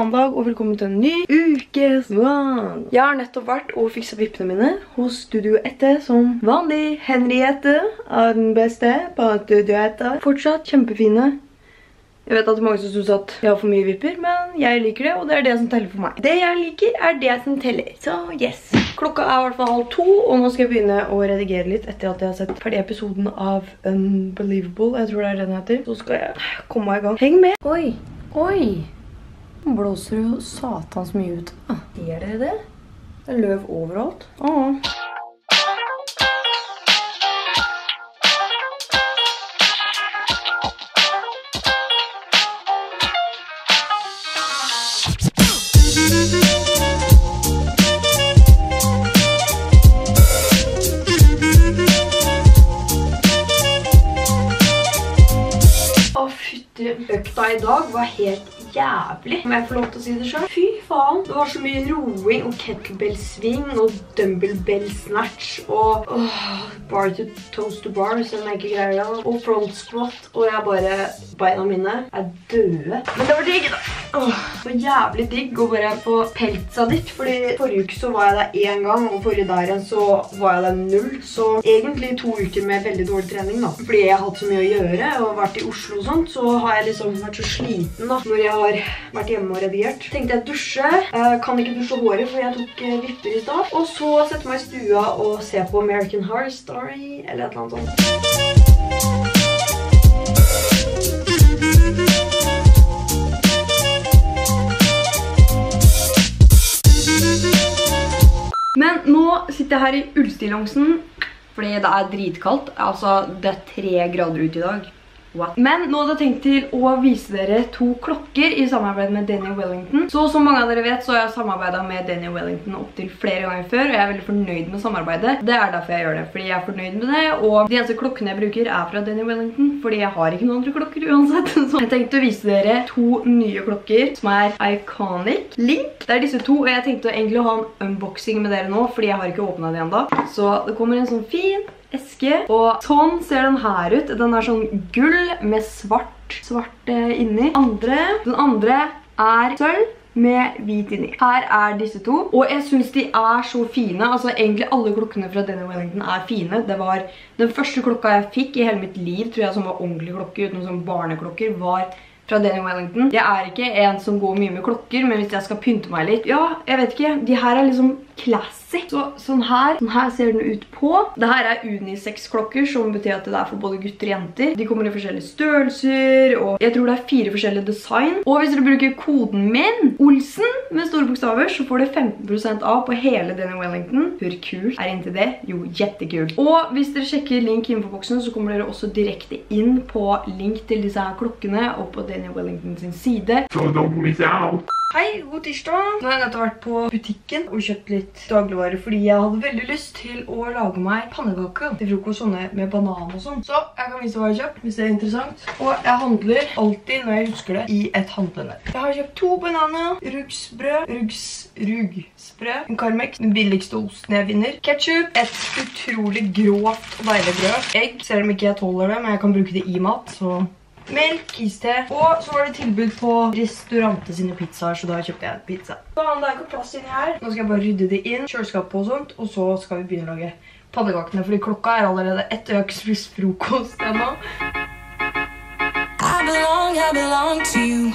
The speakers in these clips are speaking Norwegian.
mandag og velkommen til en ny ukes vlogg. Jeg har nettopp vært og fikset vippene mine hos Studio Ette som vanlig. Henriette er den beste på Studio Ette. Fortsatt kjempefine. Jeg vet at det er mange som synes at jeg har for mye vipper, men jeg liker det, og det er det som teller for meg. Det jeg liker er det som teller. Så yes. Klokka er i hvert fall halv to, og nå skal jeg begynne å redigere litt etter at jeg har sett ferdig episoden av Unbelievable. Jeg tror det er den heter. Så skal jeg komme meg i gang. Heng med. Oi, oi. Nå blåser jo satans mye ut. Ah, Ser dere det? Det er løv overalt. Ah. Økta i dag var helt jævlig, om jeg får lov til å si det selv. Fy faen. Det var så mye roing og kettlebell-sving og dumbbell-snatch og bar to toast to bar, som jeg ikke greier det. Og front squat, og jeg bare, beina mine er døde. Men det var digg da. Åh, så jævlig digg å bare få pelt seg ditt, fordi forrige uke så var jeg der en gang, og forrige der igjen så var jeg der null. Så egentlig to uker med veldig dårlig trening da. Fordi jeg har hatt så mye å gjøre og vært i Oslo og sånt, så har jeg liksom vært så sliten da, når jeg har vært hjemme og redigert. Tenkte jeg dusje, eh, kan ikke dusje håret, for jeg tok eh, vipper i stad. Og så sette meg i stua og se på American Horror Story, eller et eller annet sånt. Men nå sitter jeg her i ullstillongsen, fordi det er dritkaldt. Altså, det er tre grader ute i dag. What? Men nå hadde jeg tenkt til å vise dere to klokker i samarbeid med Daniel Wellington. Så som mange av dere vet, så har jeg samarbeidet med Daniel Wellington opp til flere ganger før, og jeg er veldig fornøyd med samarbeidet. Det er derfor jeg gjør det, fordi jeg er fornøyd med det, og de eneste klokkene jeg bruker er fra Daniel Wellington, fordi jeg har ikke noen andre klokker uansett. Så jeg tenkte å vise dere to nye klokker som er Iconic Link. Det er disse to, og jeg tenkte egentlig å ha en unboxing med dere nå, fordi jeg har ikke åpnet det enda. Så det kommer en sånn fin eske, og sånn ser den her ut. Den er sånn gull med svart, svart eh, inni. Den andre er sølv med hvit inni. Her er disse to, og jeg synes de er så fine. Altså egentlig alle klokkene fra denne Wellington er fine. Det var den første klokka jeg fikk i hele mitt liv, tror jeg, som var ordentlig klokke, uten sånn barneklokker, var fra Daniel Wellington. Jeg er ikke en som går mye med klokker, men hvis jeg skal pynte meg litt, ja, jeg vet ikke, de her er liksom classy. Så, sånn her, sånn her ser den ut på. Dette er unisex klokker, som betyr at det er for både gutter og jenter. De kommer i forskjellige størrelser, og jeg tror det er fire forskjellige design. Og hvis dere bruker koden min, Olsen, med store bokstaver, så får dere 15% av på hele denne Wellington. Hvor kult er ikke det? Jo, jettekul. Og hvis dere sjekker link i infoboksen, så kommer dere også direkte inn på link til disse her klokkene, og på Daniel Wellington sin side. So don't miss out. Hei, god tirsdag! Nå har jeg nettopp vært på butikken og kjøpt litt dagligvarer fordi jeg hadde veldig lyst til å lage meg pannekaker til frokost sånne med banan og sånn. Så jeg kan vise hva jeg har kjøpt hvis det er interessant. Og jeg handler alltid når jeg husker det i et handlenett. Jeg har kjøpt to bananer, rugsbrød, rugs, rugsbrød, en karmex, den billigste osten jeg vinner, ketchup, et utrolig grovt og deilig brød, egg, selv om ikke jeg tåler det, men jeg kan bruke det i mat, så melk, iste. Og så var det tilbud på restaurantet sine pizzaer, så da kjøpte jeg en pizza. Så det er ikke plass inni her. Nå skal jeg bare rydde det inn, kjøleskapet og sånt, og så skal vi begynne å lage paddekakene, fordi klokka er allerede ett, og jeg har ikke spist frokost ennå. I belong, I belong to you.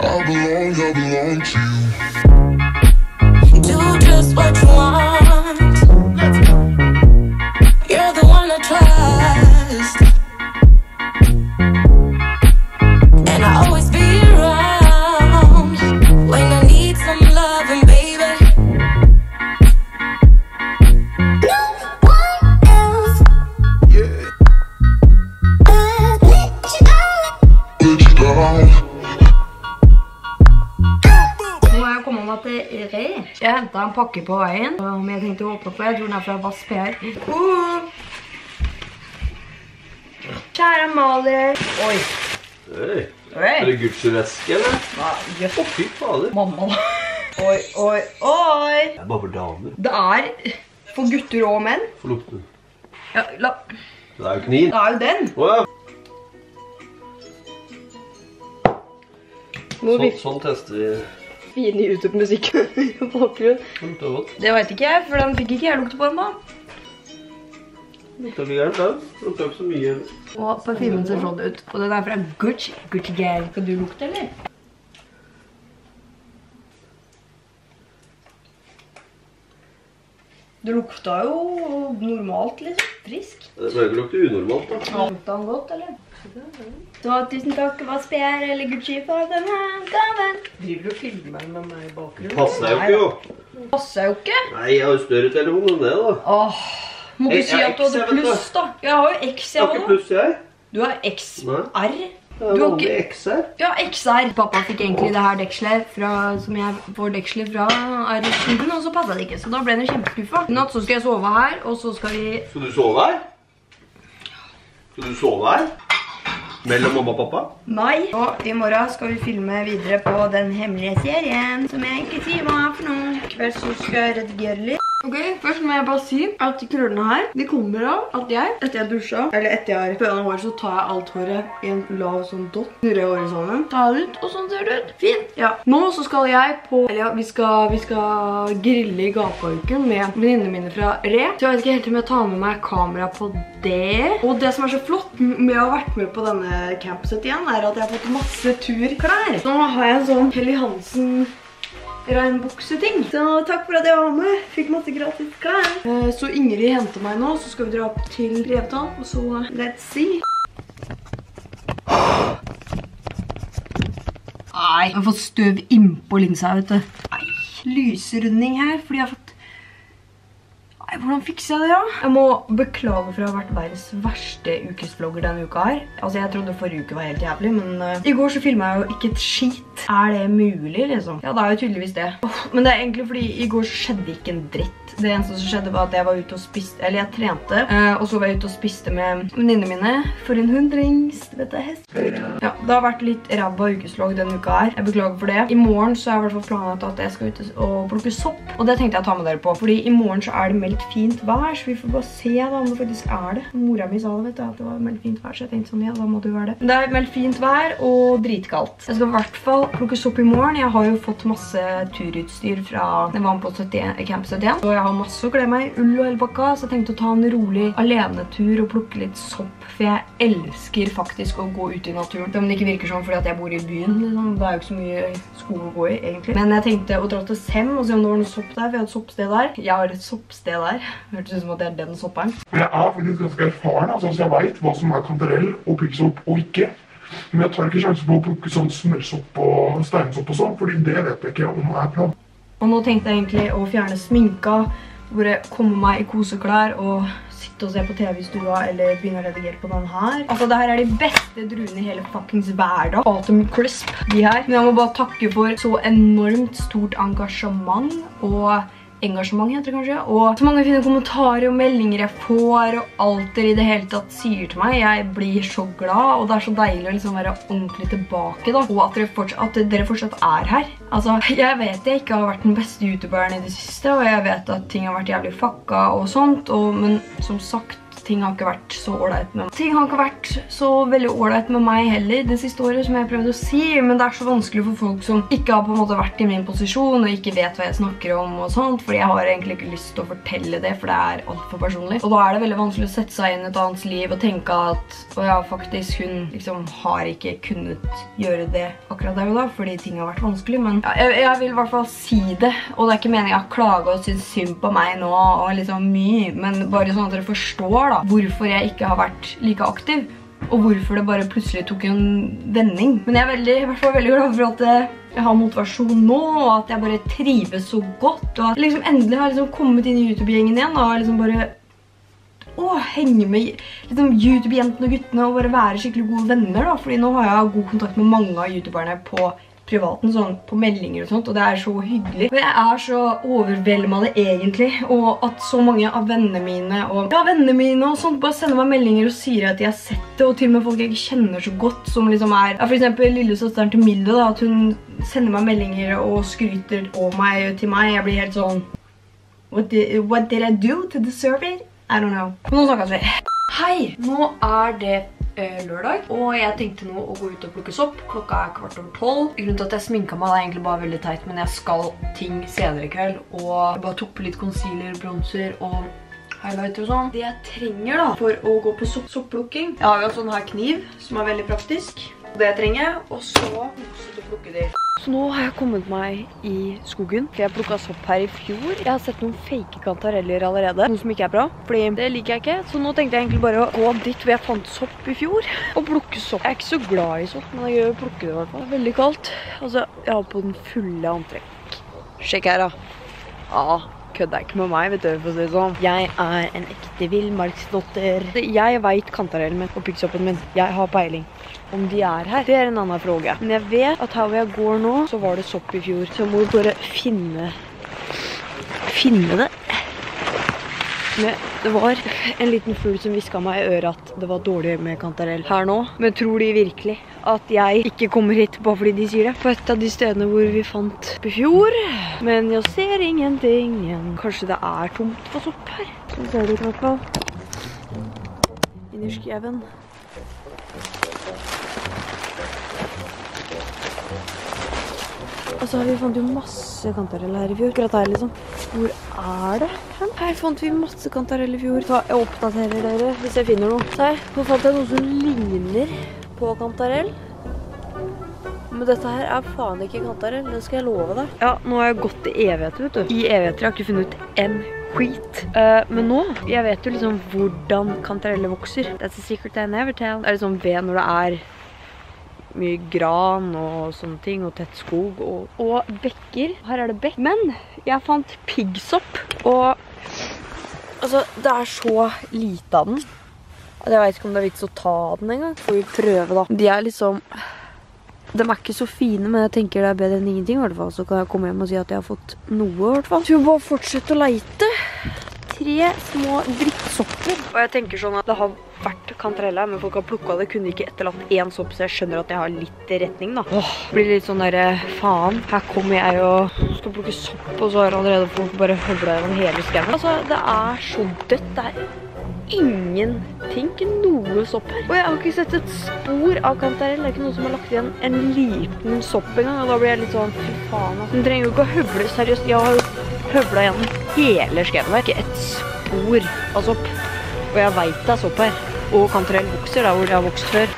I belong, I belong to you. Do just what you want. Pakke på veien. Som jeg tenkte å åpne på. Jeg tror den er fra Vass PR. Uh. Kjære maler. Oi. Oi. Er det Gucci-veske, eller? Nei, Jøss. Å, fy fader. Mamma. Oi, oi, oi. Det er bare for damer. Det er for gutter og menn. For lukten. Ja, la. Det er jo kniv. Det er jo den. Å ja. Må Sånn, sånn tester vi. Fine YouTube-musikk i bakgrunnen. Det lukter godt. Det vet ikke jeg, for den fikk ikke jeg lukte på ennå. Lukter ikke gærent, da. Lukter ikke så mye. Og parfymen ser sånn ut. Og den er fra Gucci. Gucci Gang. Kan du lukte, eller? Det lukta jo normalt, liksom. Frisk. Det bør ikke lukte unormalt, da. Lukta han godt, eller? Så tusen takk, hva eller Gucci for denne gaven. Driver du og filmer med meg i bakgrunnen? Passer jo ikke, jo. Passer jo ikke. Nei, jeg har jo større telefon enn det, da. Åh, må du si at du hadde jeg pluss, da. Jeg har jo X, Jeg har jeg ikke pluss, jeg. Du har XR. Det vanlig ikke- X her. Ja, XR. Pappa fikk egentlig det her dekselet fra, som jeg får dekselet fra Ariskunden, og så passet det ikke, så da ble han kjempeskuffa. I natt så skal jeg sove her, og så skal vi... Skal du sove her? Skal du sove her? Mellom mamma og pappa? Nei. Og i morgen skal vi filme videre på den hemmelige serien, som jeg ikke sier hva er for noe. I kveld så skal jeg redigere litt. Ok, først må jeg bare si at de krøllene her, de kommer av at jeg, etter jeg dusja, eller etter jeg har fønet håret, så tar jeg alt håret i en lav sånn dott, snurrer håret sammen, tar det ut, og sånn ser det ut. Fint. Ja. Nå så skal jeg på, eller ja, vi skal, vi skal grille i gapauken med venninnene mine fra Re. Så jeg vet ikke helt om jeg tar med meg kamera på det. Og det som er så flott med å ha vært med på denne campset igjen, er at jeg har fått masse turklær. Så nå har jeg en sånn Helly Hansen regnbukseting. Så takk for at jeg var med. Fikk masse gratis klær. Eh, Så Ingrid henter meg nå, så skal vi dra opp til Revetal, og så let's see. Nei, jeg har fått støv innpå linsa, vet du. Nei, lysrunding her, fordi jeg har fått... hvordan fikser jeg det, ja? Jeg må beklage for å ha vært verdens verste ukesvlogger denne uka her. Altså, jeg trodde forrige uke var helt jævlig, men eh, i går så filmet jeg jo ikke et skit. Er det mulig, liksom? Ja, det er jo tydeligvis det. Men det er egentlig fordi i går skjedde ikke en dritt. Det eneste som skjedde var at jeg var ute og spiste, eller jeg trente, eh, og så var jeg ute og spiste med venninne mine for en hundrings, vet du, hest. Ja, det har vært litt rabba ukeslogg denne uka her. Jeg beklager for det. I morgen så er jeg i hvert fall planlagt at jeg skal ut og plukke sopp, og det tenkte jeg å ta med dere på, fordi i morgen så er det meldt fint vær, så vi får bare se da om det faktisk er det. Mora mi sa det, vet du, at det var meldt fint vær, så jeg tenkte sånn, ja, da må det jo være det. Det er meldt fint vær og dritkaldt. Jeg skal i hvert fall plukke sopp i morgen. Jeg har jo fått masse turutstyr fra jeg var med på 71, Camp 71, så jeg har masse å kle meg i, ull og hele så jeg tenkte å ta en rolig alenetur og plukke litt sopp, for jeg elsker faktisk å gå ut i naturen. Om det ikke virker sånn fordi at jeg bor i byen, liksom. det er jo ikke så mye skog å gå i, egentlig. Men jeg tenkte å dra til Sem og se om det var noe sopp der, for jeg har et soppsted der. Jeg har et soppsted der. Hørtes ut som at det er den sopperen. Jeg er faktisk ganske erfaren, altså, så jeg vet hva som er kantarell og piggsopp og ikke. Men jeg tar ikke sjansen på å plukke sånn smørsopp og steinsopp og sånn, fordi det vet jeg ikke om er bra. Og nå tenkte jeg egentlig å fjerne sminka, bare komme meg i koseklær og sitte og se på TV i stua eller begynne å redigere på den her. Altså, det her er de beste druene i hele fuckings hverdag. Autumn Crisp, de her. Men jeg må bare takke for så enormt stort engasjement og engasjement heter det kanskje, og så mange fine kommentarer og meldinger jeg får, og alt dere i det hele tatt sier til meg. Jeg blir så glad, og det er så deilig å liksom være ordentlig tilbake da, og at dere, fortsatt, at dere fortsatt er her. Altså, jeg vet jeg ikke har vært den beste youtuberen i det siste, og jeg vet at ting har vært jævlig fucka og sånt, men som sagt, ting har ikke vært så ålreit med meg. Ting har ikke vært så veldig ålreit med meg heller det siste året, som jeg prøvde å si, men det er så vanskelig for folk som ikke har på en måte vært i min posisjon og ikke vet hva jeg snakker om og sånt, fordi jeg har egentlig ikke lyst til å fortelle det, for det er alt for personlig. Og da er det veldig vanskelig å sette seg inn i et annet liv og tenke at, åja, ja, faktisk, hun liksom har ikke kunnet gjøre det akkurat der og da, fordi ting har vært vanskelig, men jeg, jeg vil i hvert fall si det, og det er ikke meningen å klage og synes synd på meg nå og liksom mye, men bare sånn at dere forstår da, hvorfor jeg ikke har vært like aktiv, og hvorfor det bare plutselig tok en vending. Men jeg er veldig, i hvert fall veldig glad for at eh, jeg har motivasjon nå, og at jeg bare trives så godt, og at jeg liksom endelig har liksom kommet inn i YouTube-gjengen igjen, og liksom bare å, henge med liksom, YouTube-jentene og guttene og bare være skikkelig gode venner da, fordi nå har jeg god kontakt med mange av YouTuberne på privaten, sånn på meldinger og sånt, og det er så hyggelig. Og jeg er så overveldet det egentlig, og at så mange av vennene mine og ja, vennene mine og sånt bare sender meg meldinger og sier at de har sett det, og til og med folk jeg kjenner så godt, som liksom er, ja, for eksempel lillesøsteren til Milde da, at hun sender meg meldinger og skryter over meg til meg. Jeg blir helt sånn, what did, what did I do to deserve it? I don't know. Nå snakkes vi. Hei, nå er det lørdag, og jeg tenkte nå å gå ut og plukke sopp. Klokka er kvart over tolv. Grunnen til at jeg sminka meg er egentlig bare veldig teit, men jeg skal ting senere i kveld. Og jeg bare tok på litt concealer, bronzer og highlighter og sånn. Det jeg trenger da, for å gå på sopp sopplukking. Jeg har jo en sånn her kniv, som er veldig praktisk. Det jeg trenger, og så til å plukke de. Så nå har jeg kommet meg i skogen, jeg plukket sopp her i fjor. Jeg har sett noen fake kantareller allerede, noe som ikke er bra, fordi det liker jeg ikke. Så nå tenkte jeg egentlig bare å gå dit hvor jeg fant sopp i fjor, og plukke sopp. Jeg er ikke så glad i sopp, men jeg gjør plukke det i hvert fall. Det er veldig kaldt. Altså, jeg har på den fulle antrekk. Sjekk her da. Ja, kødder ikke med meg, vet du, for å si det sånn. Jeg er en ekte villmarksdotter. Jeg vet kantarellen min og piggsoppen min. Jeg har peiling. Om de er her, det er en annen fråge. Men jeg vet at her hvor jeg går nå, så var det sopp i fjor. Så jeg må bare finne, finne det. Men det var en liten fugl som viska meg i øret at det var dårlig med kantarell her nå. Men tror de virkelig at jeg ikke kommer hit bare fordi de sier det? På et av de stedene hvor vi fant i fjor. Men jeg ser ingenting. Kanskje det er tomt for sopp her. Så ser det ut i hvert fall. Inni skjeven. Og så har vi fant jo masse kantarell her i fjor. Akkurat her, liksom. Hvor er det? Her fant vi masse kantarell i fjor. Så jeg oppdaterer dere hvis jeg finner noe. Se, nå fant jeg noe som ligner på kantarell. Men dette her er faen ikke kantarell, det skal jeg love deg. Ja, nå har jeg gått i evigheter, vet du. I evigheter, jeg har ikke funnet ut en skit. Uh, men nå, jeg vet jo liksom hvordan kantareller vokser. That's a secret I never tell. Det er liksom ved når det er mye gran og sånne ting, og tett skog, og, og bekker. Her er det bekk. Men jeg fant piggsopp, og altså, det er så lite av den. at Jeg vet ikke om det er vits å ta den en gang. Får vi prøve da. De er liksom... De er ikke så fine, men jeg tenker det er bedre enn ingenting i hvert fall. Så kan jeg komme hjem og si at jeg har fått noe i hvert fall. Så vi bare fortsette å leite. Tre små drittsopper. Og jeg tenker sånn at det har vært kantarella, men folk har plukket det. Kunne ikke etterlatt én sopp, så jeg skjønner at jeg har litt retning da. Åh, blir litt sånn der, faen. Her kommer jeg og skal plukke sopp, og så har allerede folk bare høvlet gjennom hele skauen. Altså, det er så dødt. Det er ingenting, ikke noe sopp her. Og jeg har ikke sett et spor av kantarell. Det er ikke noen som har lagt igjen en liten sopp engang. Og da blir jeg litt sånn, fy faen. Altså. Den trenger jo ikke å høvle seriøst. Jeg har jo høvlet gjennom hele skauen. Det er ikke et spor av sopp. Og jeg vet det er sopp her. Og kantarell vokser der hvor de har vokst før.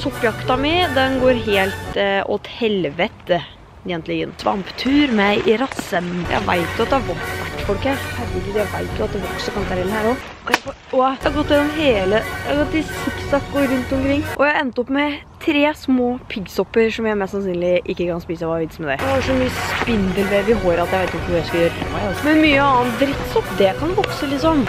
Soppjakta mi, den går helt eh, åt helvete, egentlig. Svamptur med i rassen. Jeg vet jo at det har vært folk her. Herregud, jeg vet jo at det vokser kantarell her også. Og jeg, og jeg har gått gjennom hele, jeg har gått i sikksakk og rundt omkring. Og jeg endte opp med tre små piggsopper som jeg mest sannsynlig ikke kan spise. Hva er vits med det? Jeg har så mye spindelvev i håret at jeg vet ikke hva jeg skal gjøre. Men mye annen drittsopp, det kan vokse liksom.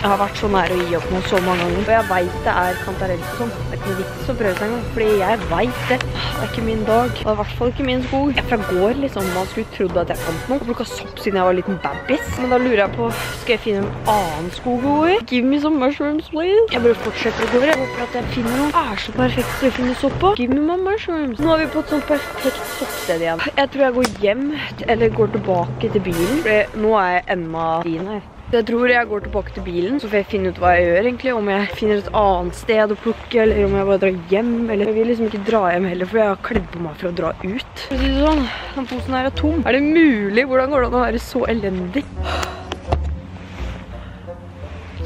Jeg har vært så nær å gi opp noe så mange ganger. Og jeg vet det er kantarell og sånn. Det er ikke noe vits å prøve seg engang. Fordi jeg vet det. Det er ikke min dag. Og det er i hvert fall ikke min skog. Jeg fra går liksom, man skulle trodd at jeg fant noe. Jeg plukka sopp siden jeg var liten babys. Men da lurer jeg på, skal jeg finne en annen skog å gå i? Give me some mushrooms, please. Jeg bare fortsetter å gå over. Jeg håper at jeg finner noe. Er så perfekt til å finne sopp på. Give me my mushrooms. Nå er vi på et sånt perfekt soppsted igjen. Jeg tror jeg går hjem, eller går tilbake til bilen. For nå er jeg Emma fin her. Jeg tror jeg går tilbake til bilen, så får jeg finne ut hva jeg gjør egentlig. Om jeg finner et annet sted å plukke, eller om jeg bare drar hjem. Eller jeg vil liksom ikke dra hjem heller, for jeg har kledd på meg for å dra ut. For å si det sånn, den posen her er tom. Er det mulig? Hvordan går det an å være så elendig?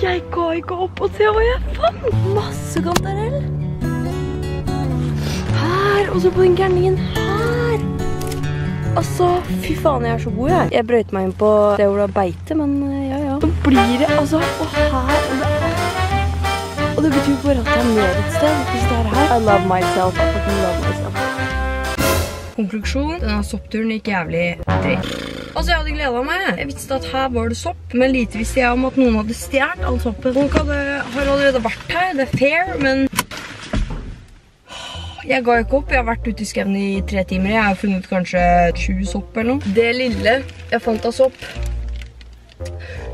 Jeg ga ikke opp og se hva jeg fant. Masse kantarell. Her, og så på den gærningen her. Altså, fy faen, jeg er så god, jeg. Jeg brøyte meg inn på det hvor det er beite, men jeg ja. Så blir det, altså, og her og det, og det betyr bare at jeg er mer et sted. Hvis det er her. I love myself. I fucking love myself. Konklusjon, denne soppturen gikk jævlig dritt. Altså, jeg hadde gledet meg. Jeg visste at her var det sopp, men lite visste jeg om at noen hadde stjert all soppen. Folk hadde, har allerede vært her, det er fair, men Jeg ga ikke opp. Jeg har vært ute i skauen i tre timer. Jeg har funnet kanskje 20 sopp eller noe. Det lille jeg fant av sopp,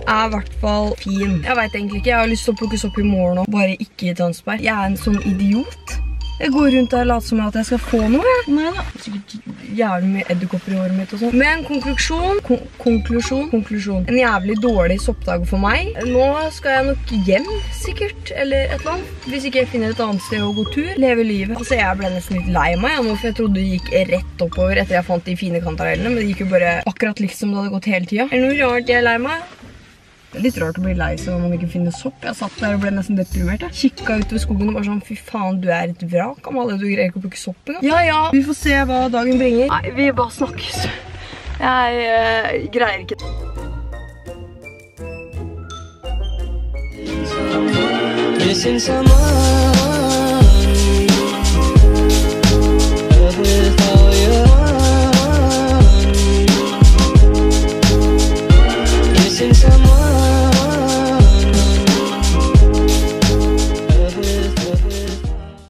er i hvert fall fin. Jeg vet egentlig ikke. Jeg har lyst til å plukke sopp i morgen òg, bare ikke i Tønsberg. Jeg er en sånn idiot. Jeg går rundt og later som at jeg skal få noe. jeg. Nei da. Sikkert jævlig mye edderkopper i håret mitt og sånn. Men konklusjon, kon konklusjon, konklusjon. En jævlig dårlig soppdag for meg. Nå skal jeg nok hjem, sikkert, eller et eller annet. Hvis ikke jeg finner et annet sted å gå tur. Leve livet. Altså, jeg ble nesten litt lei meg jeg nå, for jeg trodde det gikk rett oppover etter jeg fant de fine kantarellene, men det gikk jo bare akkurat likt som det hadde gått hele tida. Er det noe rart jeg er lei meg? Det litt rart å bli lei seg når man ikke finner sopp. Jeg satt der og ble nesten deprimert. Jeg kikka utover skogen og bare sånn Fy faen, du er et vrak, Amalie. Du greier ikke å plukke sopp engang. Ja ja, vi får se hva dagen bringer. Nei, vi bare snakkes. Jeg eh, greier ikke Missing someone Love with